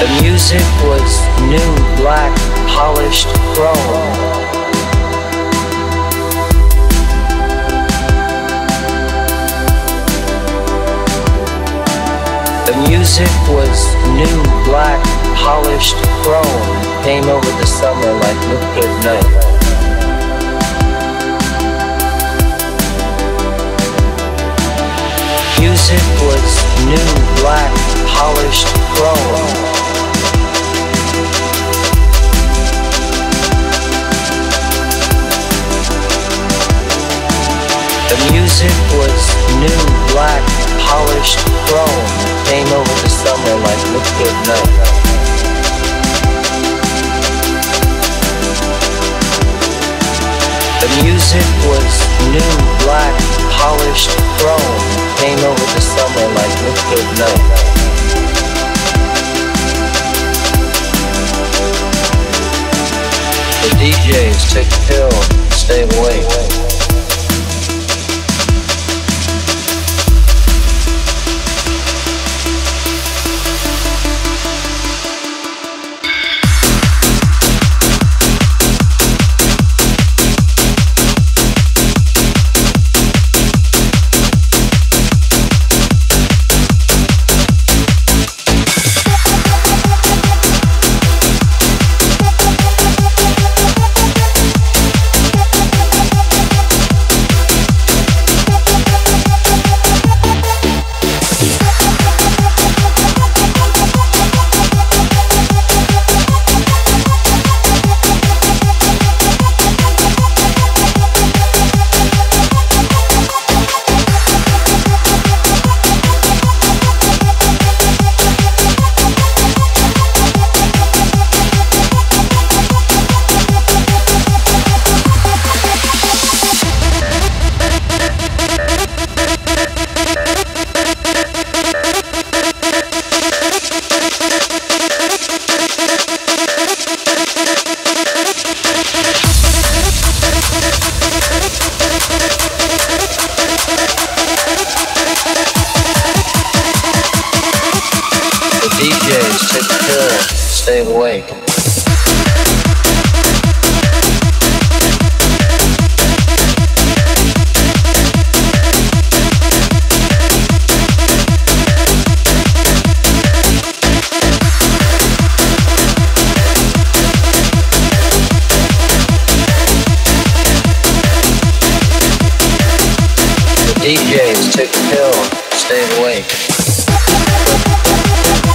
The music was new, black, polished chrome. The music was new, black, polished chrome. Came over the summer like liquid night. Music was new, black, polished chrome. The music was new, black, polished chrome. Came over the summer like liquid night. The music was new, black, polished The DJs take pill, stay awake. Awake. DJs, take a pill, stay awake.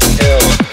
get.